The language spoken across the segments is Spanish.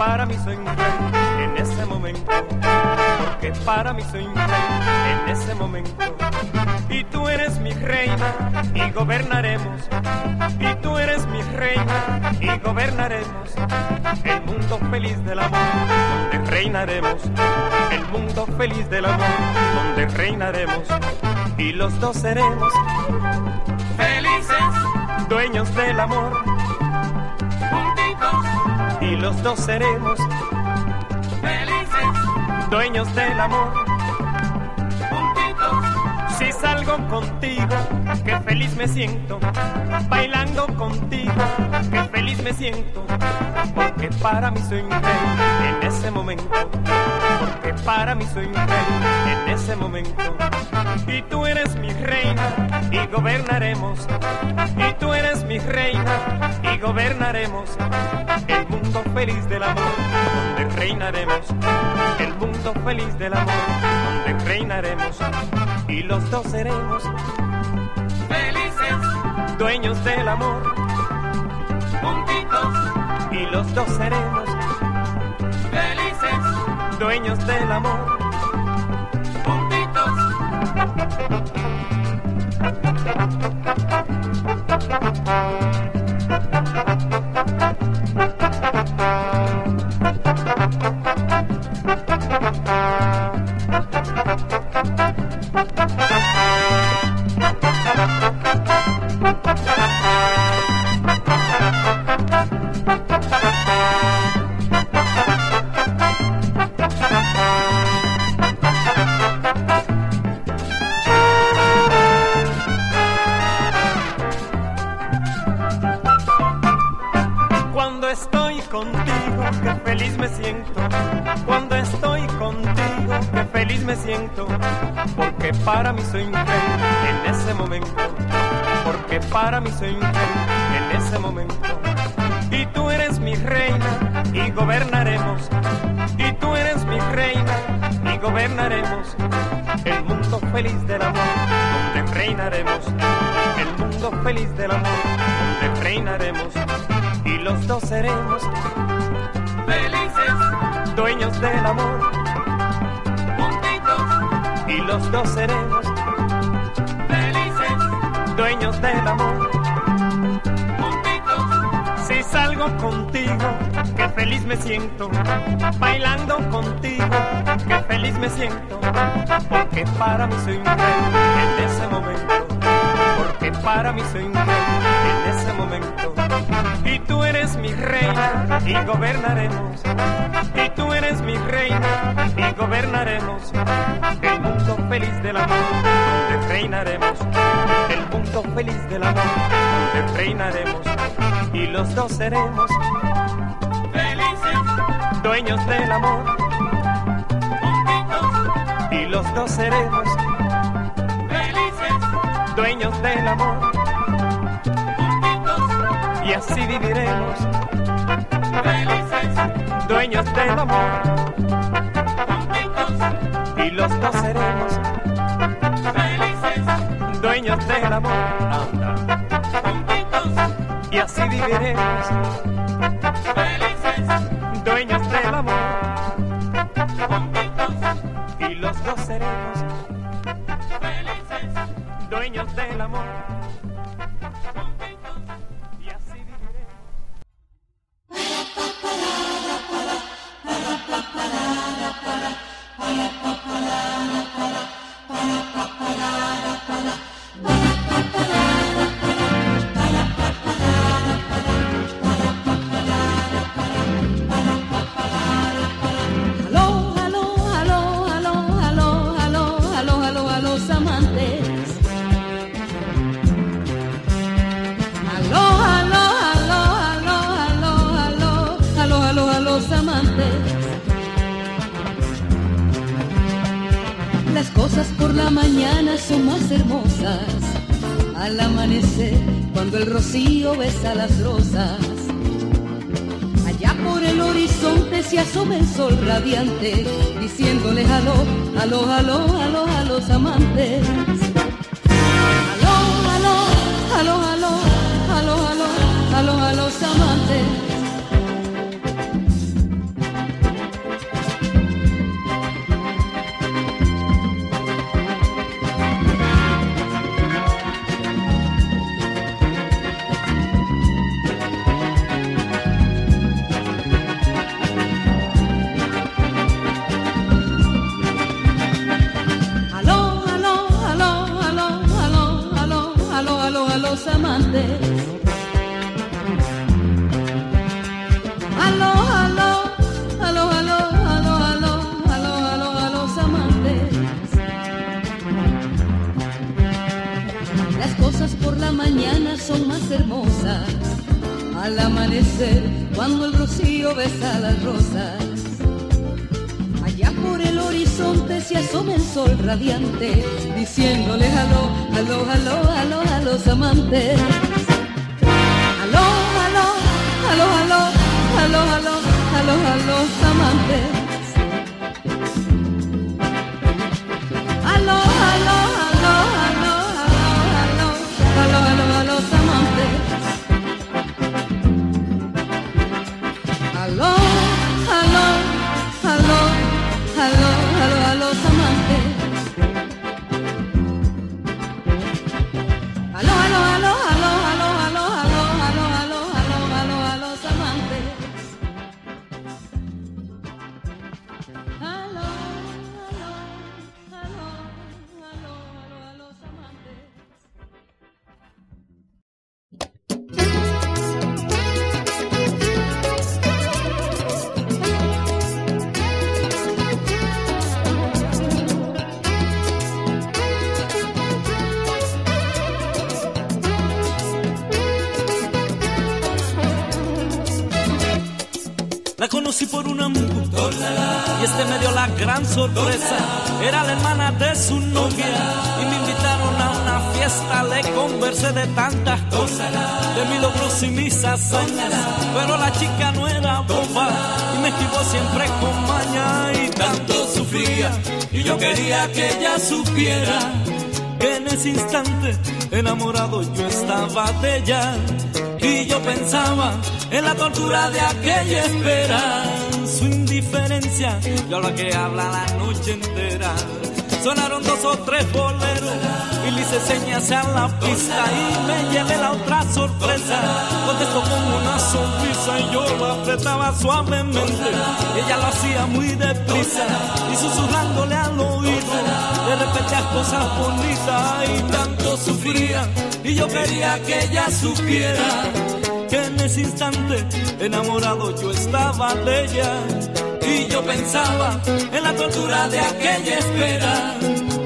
para mí soy rey en ese momento. Porque para mí soy rey en ese momento. Y tú eres mi reina y gobernaremos. Y tú eres mi reina y gobernaremos. El mundo feliz del amor, donde reinaremos. El mundo feliz del amor, donde reinaremos y los dos seremos felices, dueños del amor, los dos seremos felices, dueños del amor, juntitos. Si salgo contigo, qué feliz me siento, bailando contigo, qué feliz me siento, porque para mí soy en ese momento, porque para mí soy en ese momento. Y tú eres mi reina y gobernaremos. Y tú eres mi reina y gobernaremos el mundo feliz del amor, donde reinaremos. El mundo feliz del amor, donde reinaremos. Y los dos seremos felices, dueños del amor, juntitos. Y los dos seremos felices, dueños del amor para Thank you. Y tú eres mi reina y gobernaremos feliz del amor, donde reinaremos. El mundo feliz del amor, donde reinaremos. Y los dos seremos felices, dueños del amor. Y los dos seremos felices, dueños del amor. Y así viviremos dueños del amor. Y los dos seremos felices, dueños del amor, juntitos, y así viviremos felices, dueños del amor, juntitos, y los dos seremos felices, dueños del amor. Besa las rosas. Allá por el horizonte se asoma el sol radiante, diciéndole aló, aló, aló, aló a los amantes. Radiante, diciéndole aló, aló, aló, aló a los amantes. Aló, aló, aló, aló, aló, aló, aló a los amantes. De tantas cosas, de mis logros y mis hazañas, pero la chica no era boba y me esquivó siempre con maña y tanto sufría y yo quería que ella supiera que en ese instante enamorado yo estaba de ella y yo pensaba en la tortura de aquella espera su indiferencia y a la que habla la noche entera. Sonaron dos o tres boleros y le hice señas a la pista y me llevé la otra sorpresa. Contestó con una sonrisa y yo la apretaba suavemente. Ella lo hacía muy deprisa y susurrándole al oído. De repente cosas bonitas y tanto sufría y yo quería que ella supiera que en ese instante enamorado yo estaba de ella y yo pensaba en la tortura de aquella espera,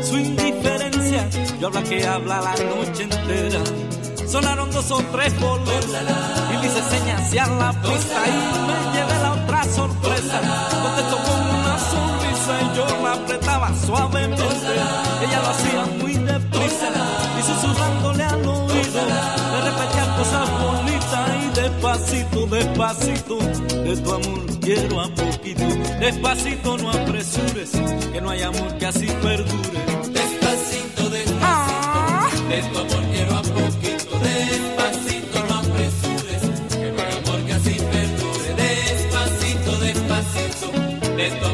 su indiferencia, yo habla que habla la noche entera. Sonaron dos o tres bolos y le hice señas hacia la pista y me llevé la otra sorpresa. Contestó con una sonrisa y yo la apretaba suavemente. Ella lo hacía muy deprisa y susurrándole al oído, de repente cosas despacito, despacito, de tu amor quiero a poquito. Despacito, no apresures, que no hay amor que así perdure. Despacito, despacito, de tu amor quiero a poquito. Despacito, no apresures, que no hay amor que así perdure. Despacito, despacito, de tu amor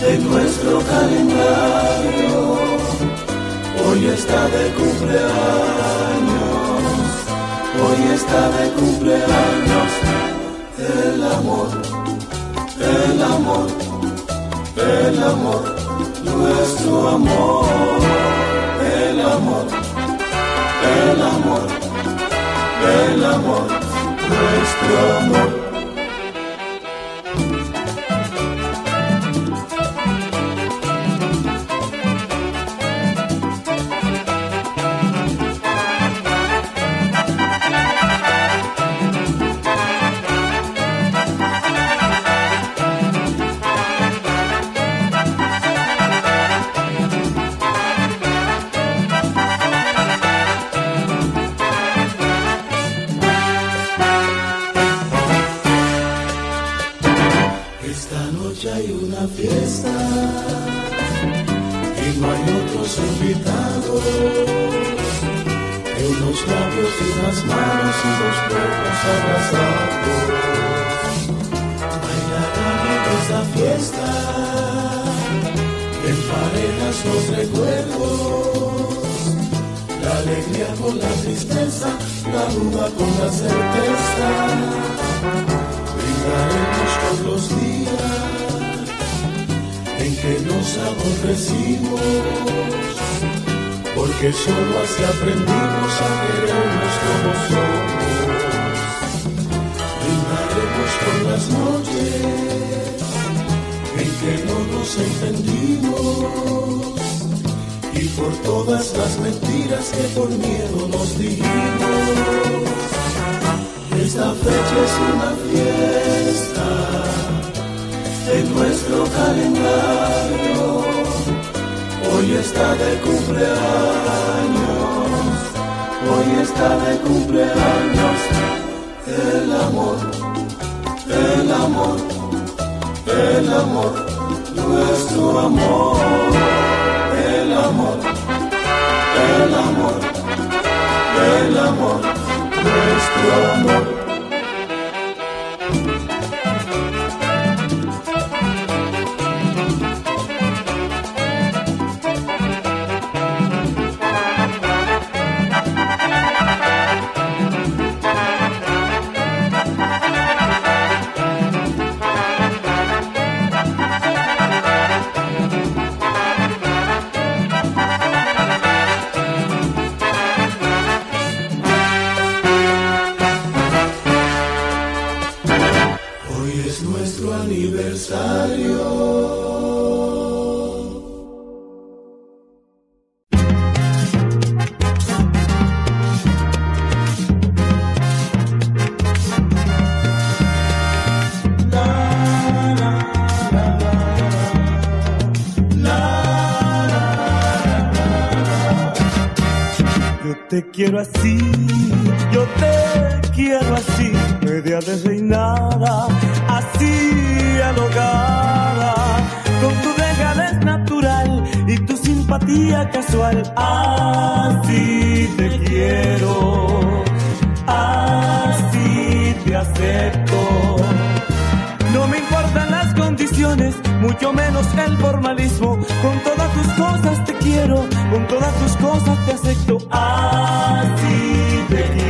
de nuestro calendario. Hoy está de cumpleaños, hoy está de cumpleaños. El amor, el amor, el amor, nuestro amor. El amor, el amor, el amor, nuestro amor. Los días en que nos aborrecimos, porque solo así aprendimos a querernos como somos. Brindaremos con las noches en que no nos entendimos por todas las mentiras que por miedo nos dijimos. Esta fecha es una fiesta en nuestro calendario. Hoy está de cumpleaños, hoy está de cumpleaños. El amor, el amor, el amor, nuestro amor, el amor, el amor, el amor, nuestro amor. Quiero así, yo te quiero así, media desreinada, así alogada, con tu dejadez natural y tu simpatía casual, así te quiero, mucho menos el formalismo, con todas tus cosas te quiero, con todas tus cosas te acepto. Así te quiero,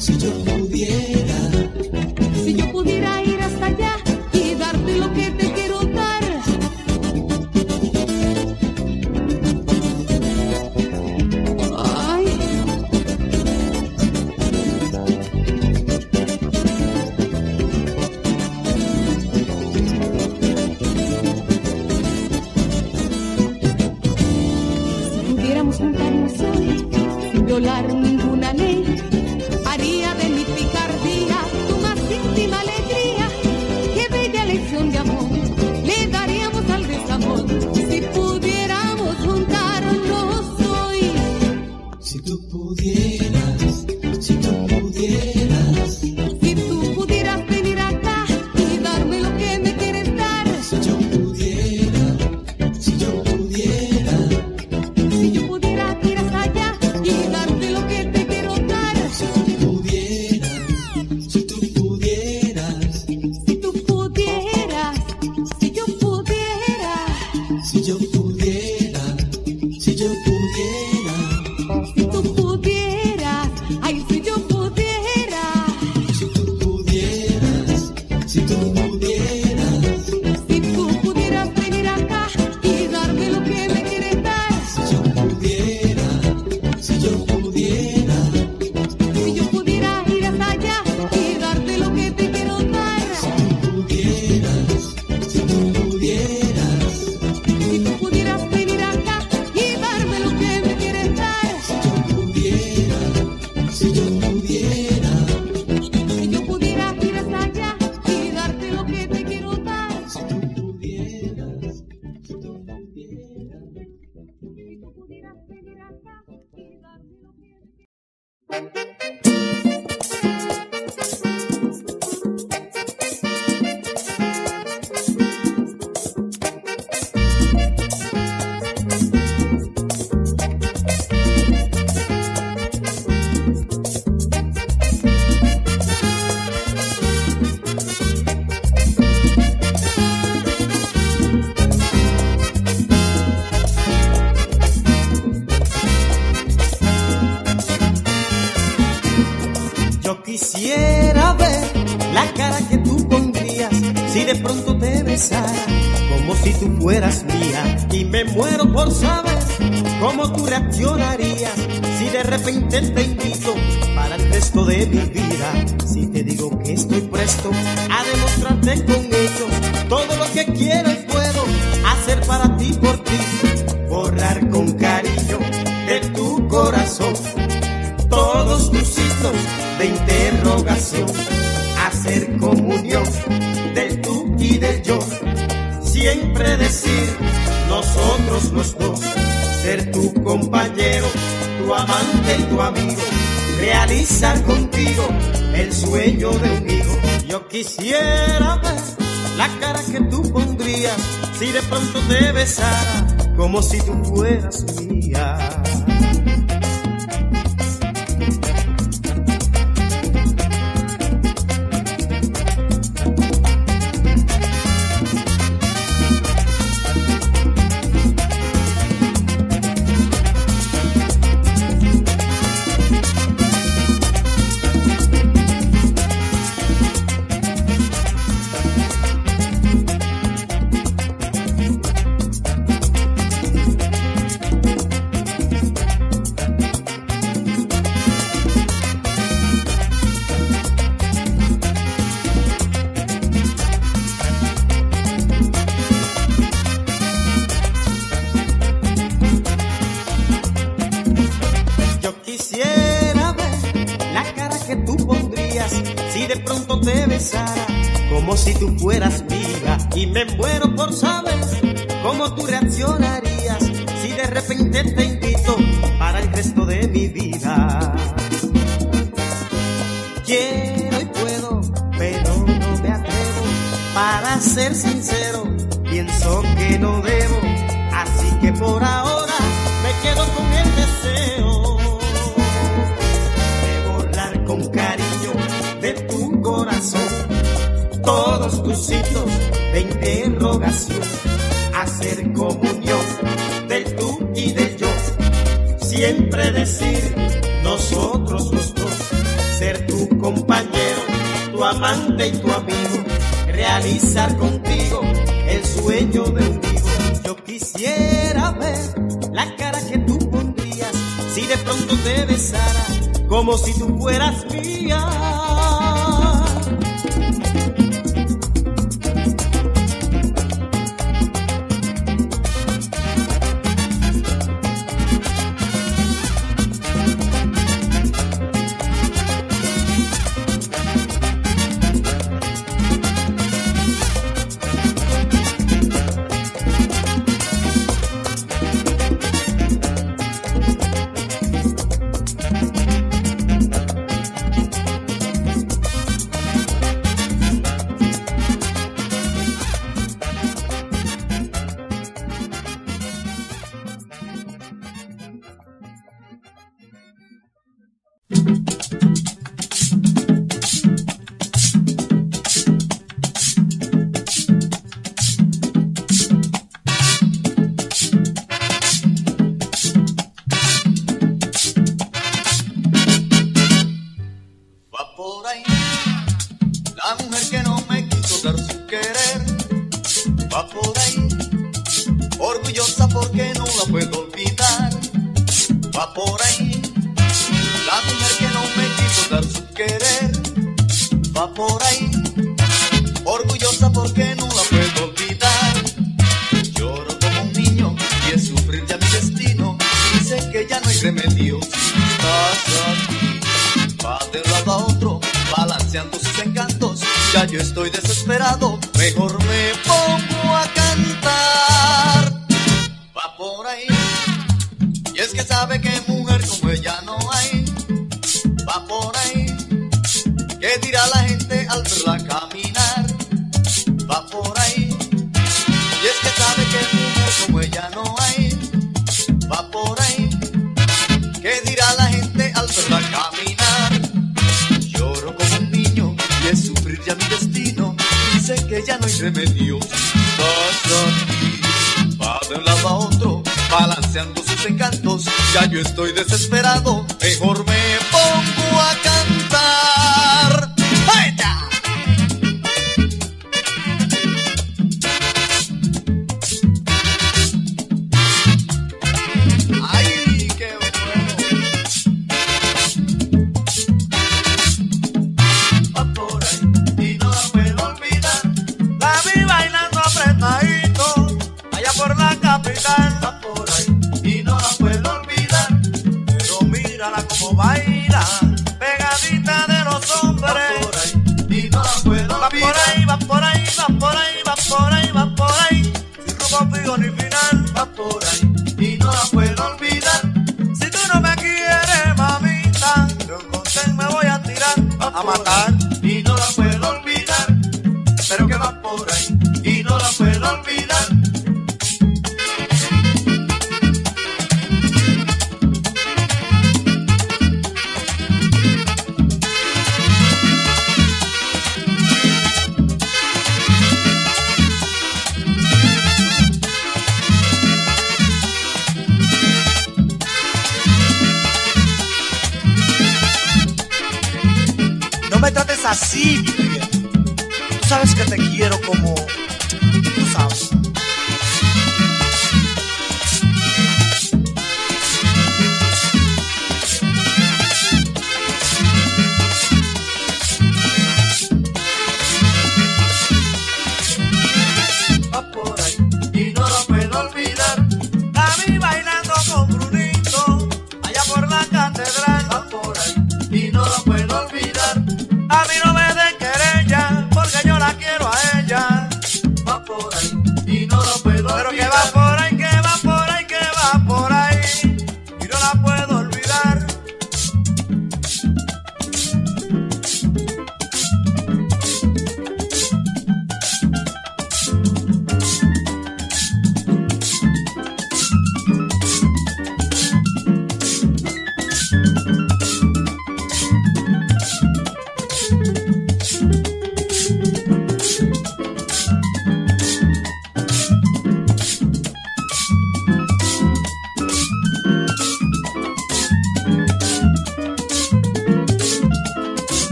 Si yo pudiera. tú mía. Y me muero por saber cómo tú reaccionarías. Si de repente te invito para el resto de mi vida. Si te digo que estoy presto a demostrarte con hechos todo lo que quiero y puedo hacer para ti, por ti, borrar con cariño de tu corazón todos tus hitos de interrogación, hacer como contigo el sueño de un hijo. Yo quisiera ver la cara que tú pondrías si de pronto te besara como si tú fueras mía. Mía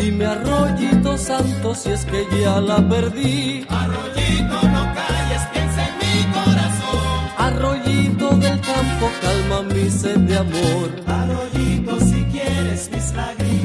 Dime arroyito santo si es que ya la perdí. Arroyito, no calles, piensa en mi corazón. Arroyito del campo calma mi sed de amor. Arroyito, si quieres mis lágrimas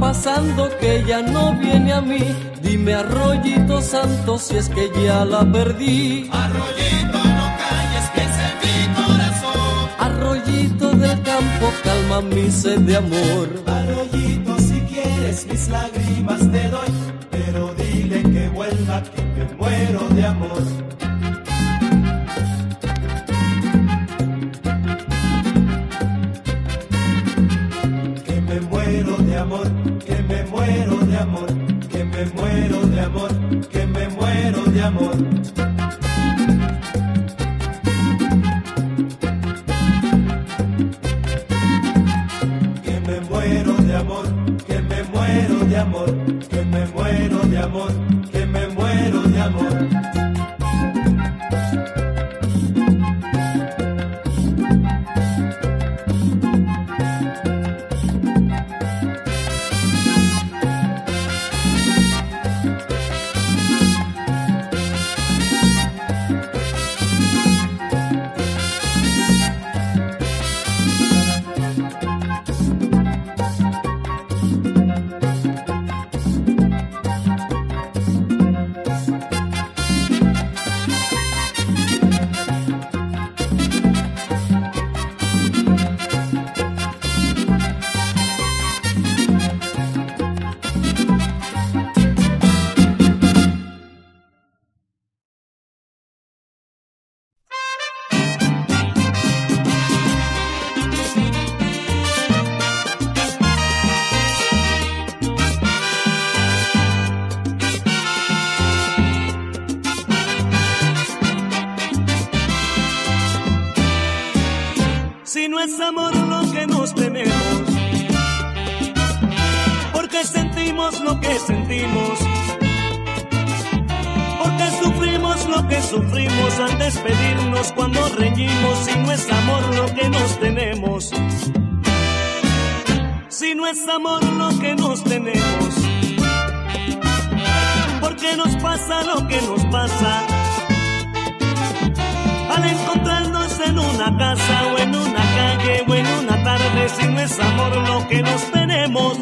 pasando que ya no viene a mí. Dime arroyito santo si es que ya la perdí. Arroyito, no calles, piensa en mi corazón. Arroyito del campo calma mi sed de amor. Arroyito, si quieres mis lágrimas te doy, pero dile que vuelva, que me muero de amor. Muero de amor, que me muero de amor, que me muero de amor. que me muero de amor, que me muero de amor, que me muero de amor, Si no es amor lo que nos tenemos, porque sentimos lo que sentimos, porque sufrimos lo que sufrimos al despedirnos cuando reñimos. Si no es amor lo que nos tenemos, si no es amor lo que nos tenemos, porque nos pasa lo que nos pasa al encontrarnos en una casa o en una o en una tarde si no es amor lo que nos tenemos.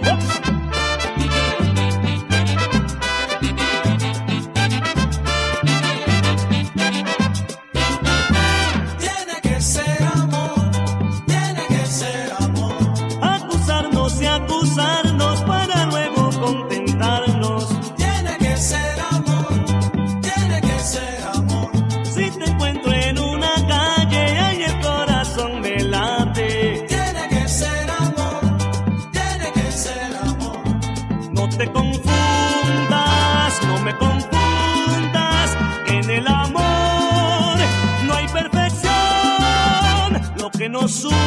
Nos une,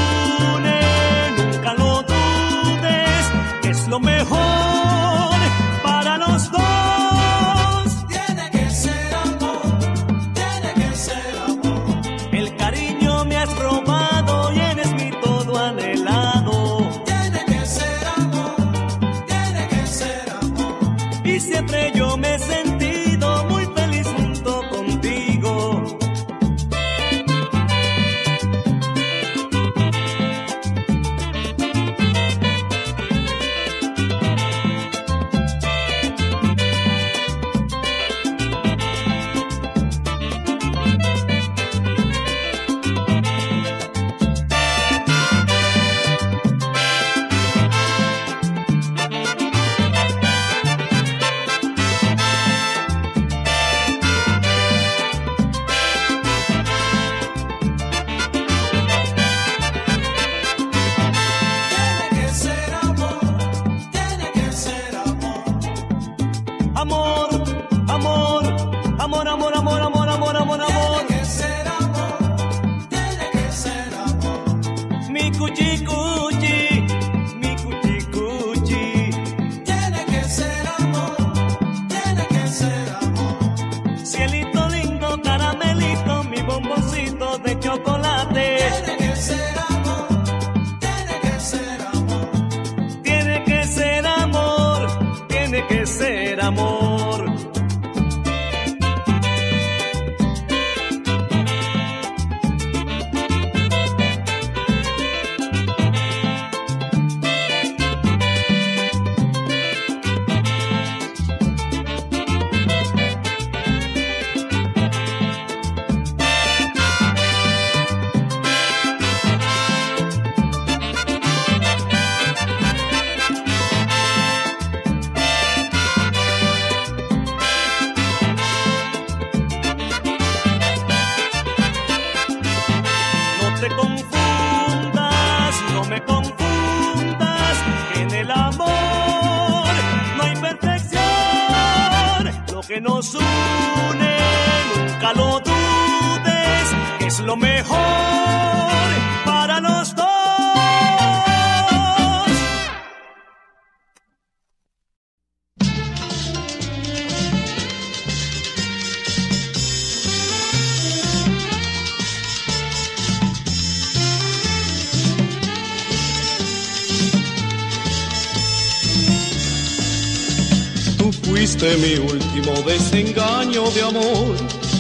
fuiste mi último desengaño de amor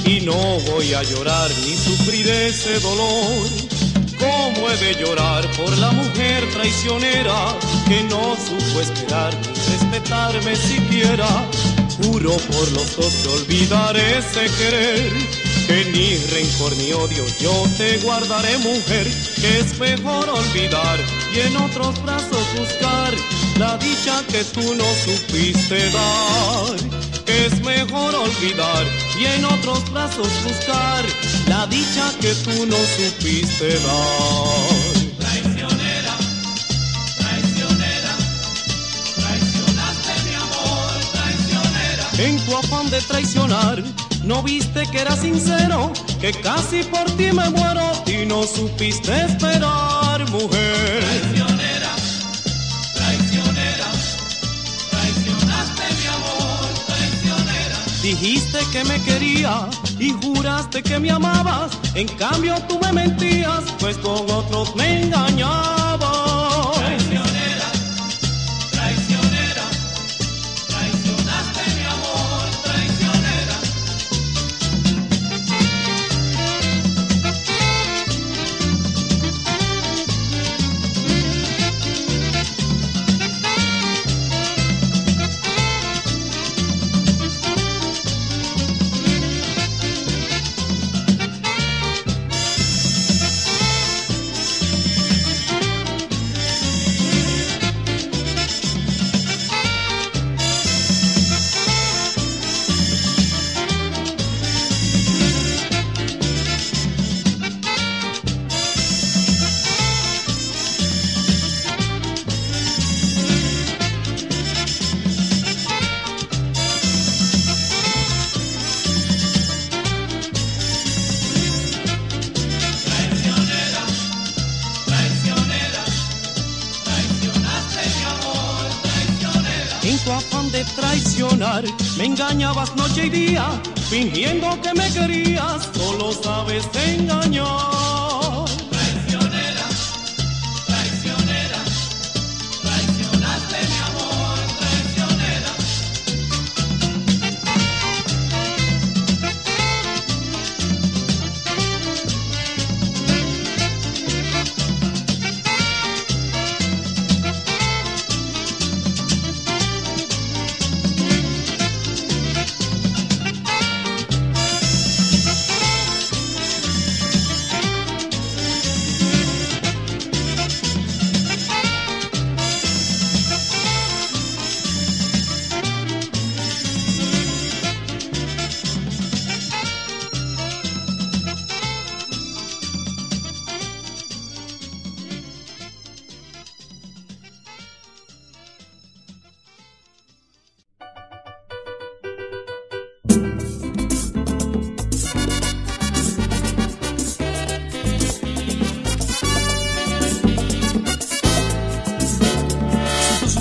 y no voy a llorar ni sufrir ese dolor. ¿Cómo he de llorar por la mujer traicionera que no supo esperar ni respetarme siquiera? Juro por los dos que olvidaré ese querer, que ni rencor ni odio yo te guardaré mujer, que es mejor olvidar y en otros brazos buscar la dicha que tú no supiste dar. Que es mejor olvidar y en otros brazos buscar la dicha que tú no supiste dar. Traicionera, traicionera, traicionaste mi amor, traicionera. En tu afán de traicionar, no viste que era sincero, que casi por ti me muero y no supiste esperar, mujer. Traicionera, traicionera, traicionaste mi amor, traicionera. Dijiste que me querías y juraste que me amabas, en cambio tú me mentías, pues con otros me engañabas. Me engañabas noche y día, fingiendo que me querías, solo sabes engañar.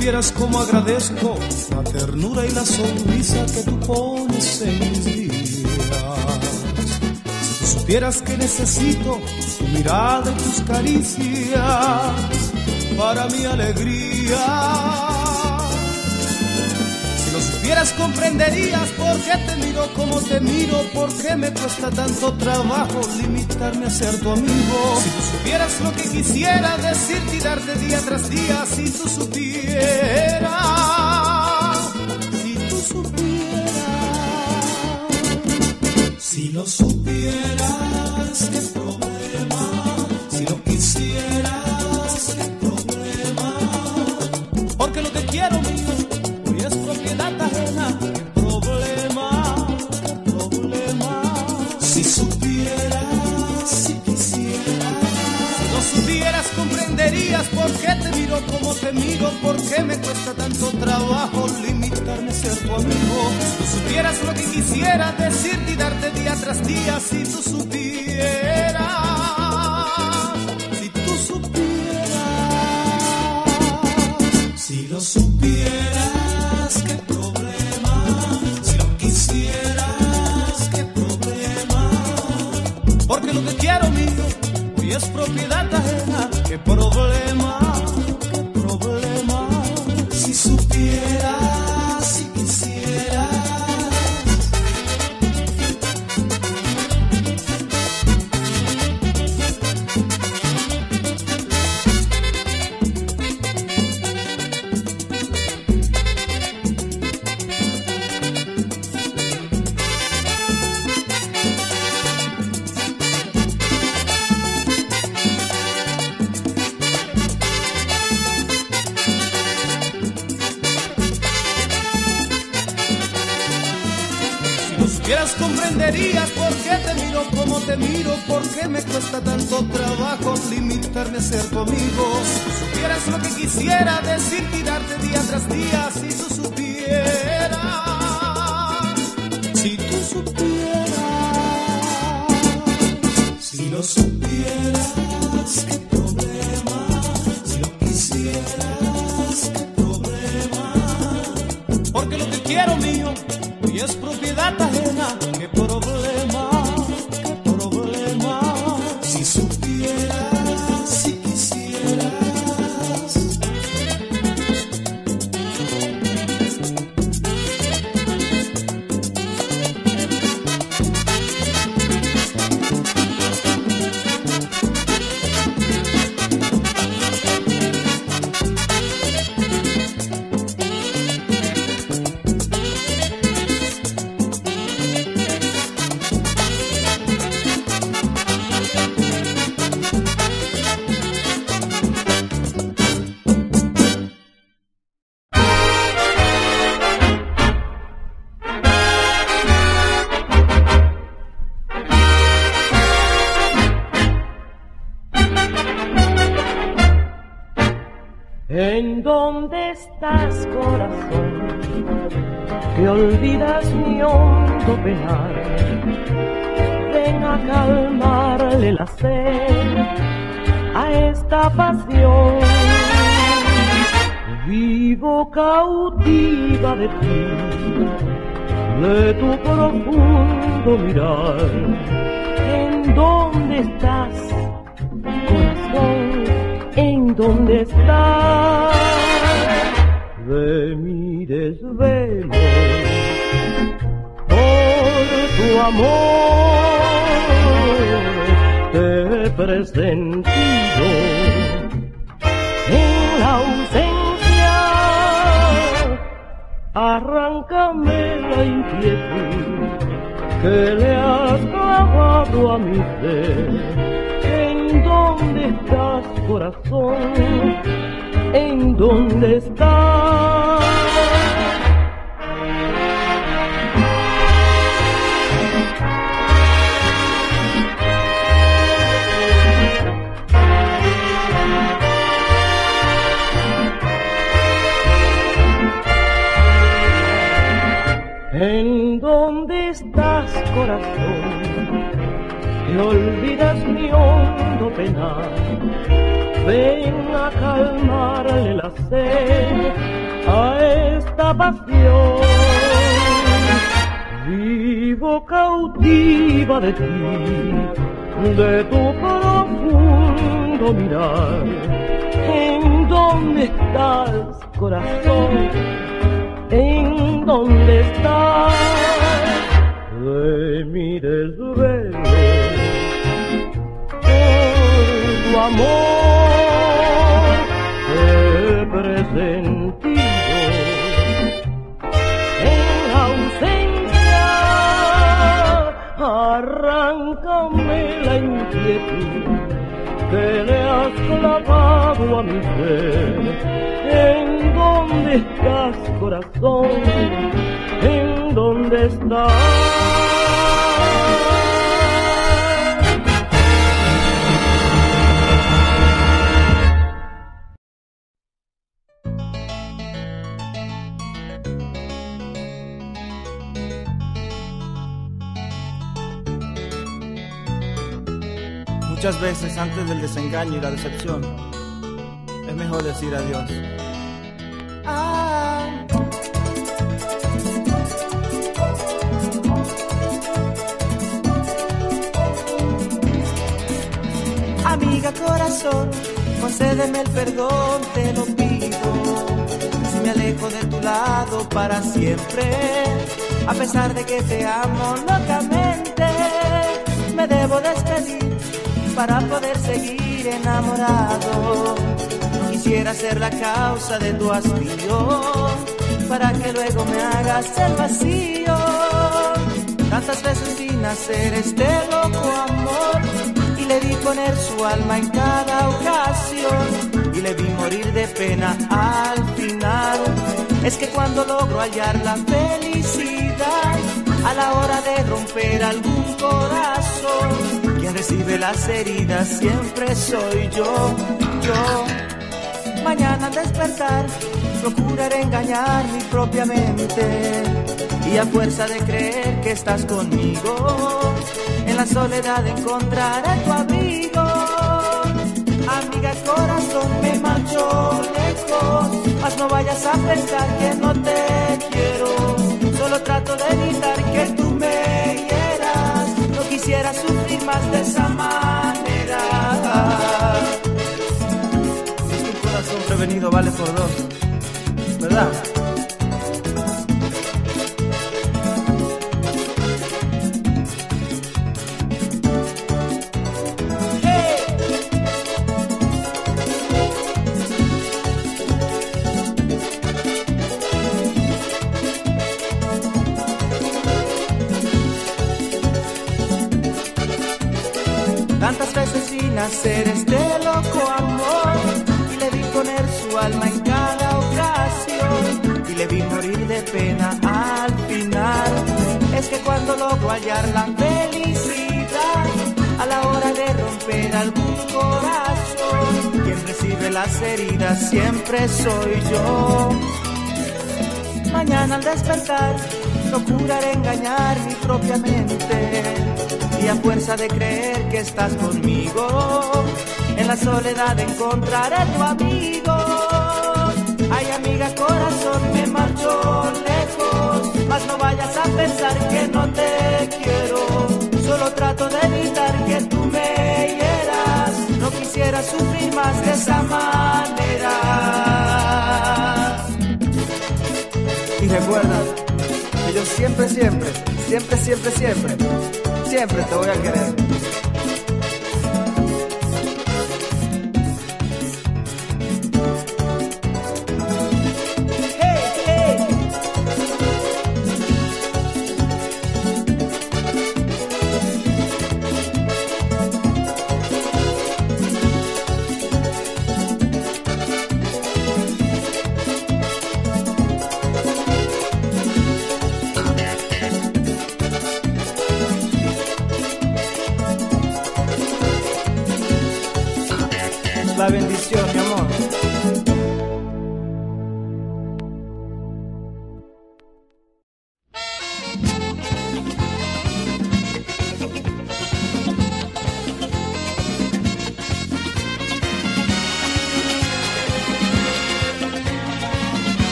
Supieras cómo agradezco la ternura y la sonrisa que tú pones en mis días. Si tú supieras que necesito tu mirada y tus caricias para mi alegría. Supieras comprenderías por qué te miro como te miro, por qué me cuesta tanto trabajo limitarme a ser tu amigo. Si tú supieras lo que quisiera decirte y darte día tras día, si tú supieras, si tú supieras, si lo supieras, te miro, por qué me cuesta tanto trabajo limitarme a ser tu amigo. Tú supieras lo que quisiera decirte y darte día tras día, si tú supieras, si tú supieras, si lo supieras, qué problema, si lo quisieras, qué problema, porque lo que quiero mío hoy es propiedad ajena, qué problema, Supieras comprenderías por qué te miro como te miro, por qué me cuesta tanto trabajo limitarme a ser tú supieras lo que quisiera decirte y darte día tras día, si tú supieras, si tú supieras, si lo supieras, sed a esta pasión. Vivo cautiva de ti, de tu profundo mirar. ¿En dónde estás, corazón? ¿En dónde estás? De mi desvelo por tu amor presentido en la ausencia. Arráncame la inquietud que le has clavado a mi ser. ¿En dónde estás, corazón? ¿En dónde estás? ¿En dónde estás, corazón? Que olvidas mi hondo penar. Ven a calmarle la sed a esta pasión. Vivo cautiva de ti, de tu profundo mirar. ¿En dónde estás, corazón? ¿En dónde estás? De mi desvelo por tu amor he presentido en ausencia. Arráncame la inquietud que le has clavado a mi ser. ¿En dónde estás, corazón? ¿En dónde estás? Muchas veces antes del desengaño y la decepción, es mejor decir adiós. Amiga corazón, concédeme el perdón, te lo pido. Si me alejo de tu lado para siempre, a pesar de que te amo locamente, me debo despedir para poder seguir enamorado. No quisiera ser la causa de tu hastío, para que luego me hagas el vacío. Tantas veces sin hacer este loco amor, y le vi poner su alma en cada ocasión, y le vi morir de pena al final. Es que cuando logro hallar la felicidad, a la hora de romper algún corazón, recibe las heridas siempre soy yo, yo. Mañana al despertar, procuraré engañar mi propia mente. Y a fuerza de creer que estás conmigo, en la soledad encontraré tu abrigo. Amiga, corazón, me marcho lejos, mas no vayas a pensar que no te quiero. Vale por dos, siempre soy yo. Mañana al despertar procuraré engañar mi propia mente y a fuerza de creer que estás conmigo, en la soledad encontraré tu amigo. Ay amiga corazón, me marcho lejos, mas no vayas a pensar que no te quiero. Solo trato de evitar que tú sufrir más de esa manera. Y recuerda que yo siempre, siempre, siempre, siempre, siempre, siempre te voy a querer.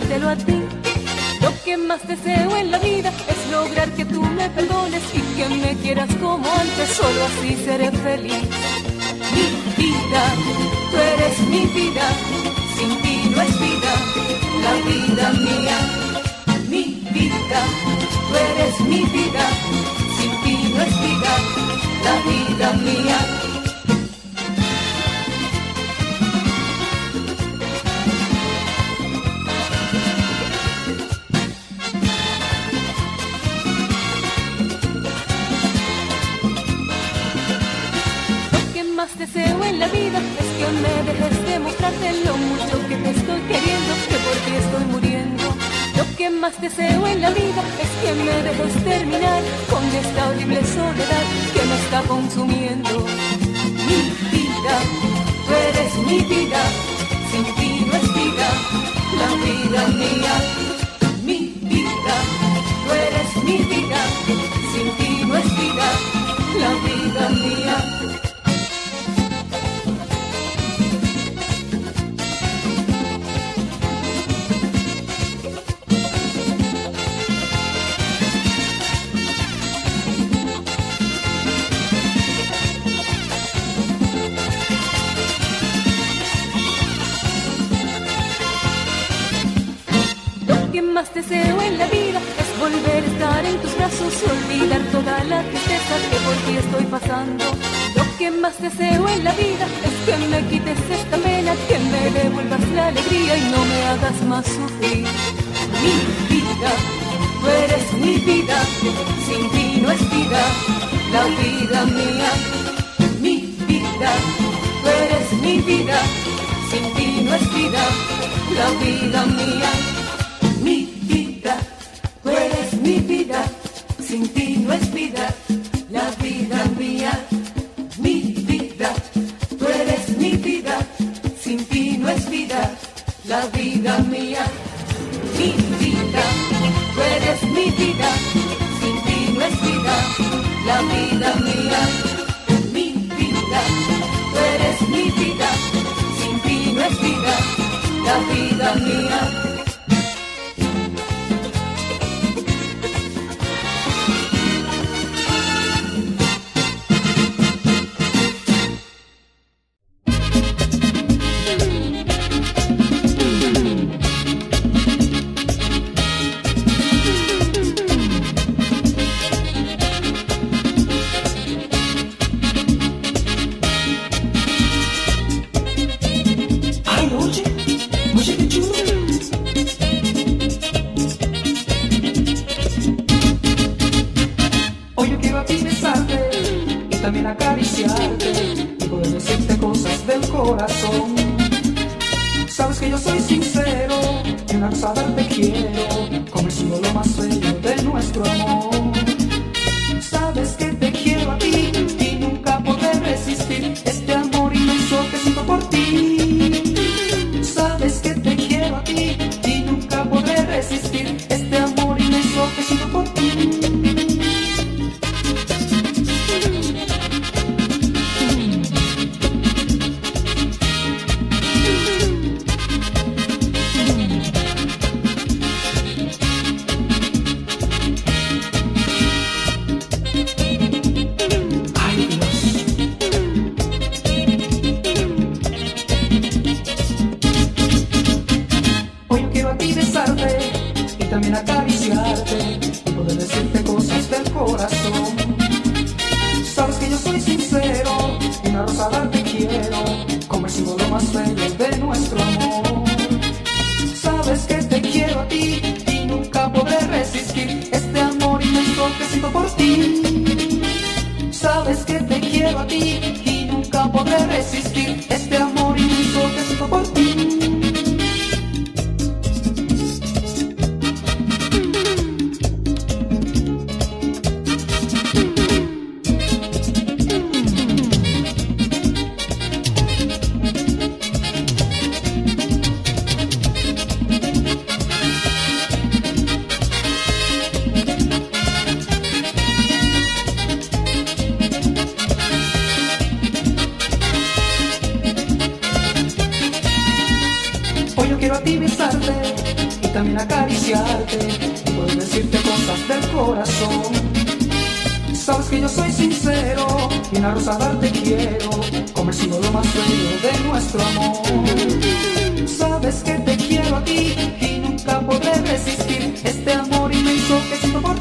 Dedicártelo a ti. Lo que más deseo en la vida es lograr que tú me perdones y que me quieras como antes, solo así seré feliz. Mi vida, tú eres mi vida, sin ti no es vida, la vida mía. Mi vida, tú eres mi vida, sin ti no es vida, la vida mía. Más deseo en la vida es que me dejes terminar con esta horrible soledad que me está consumiendo. Mi vida, tú eres mi vida, sin ti no es vida, la vida mía. Mi vida, tú eres mi vida, sin ti no es vida, la vida mía. También acariciarte y poder decirte cosas del corazón. Sabes que yo soy sincero y una cosa te quiero como el símbolo más bello de nuestro amor. quiero a ti besarte y también acariciarte y poder decirte cosas del corazón. Sabes que yo soy sincero y una rosa darte quiero, como el símbolo más bello de nuestro amor. Sabes que te quiero a ti y nunca podré resistir este amor inmenso que siento por